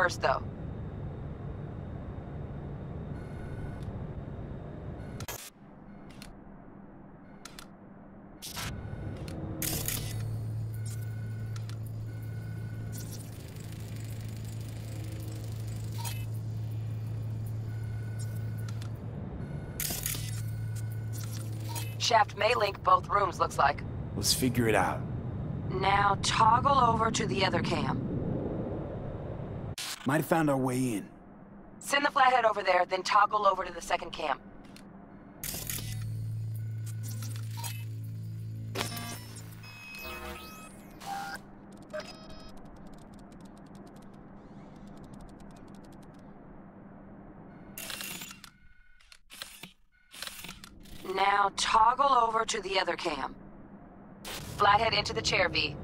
first, though. Shaft may link both rooms, looks like. Let's figure it out. Now toggle over to the other cam. Might have found our way in. Send the flathead over there, then toggle over to the second cam. Now toggle over to the other cam. Flathead into the chair, V.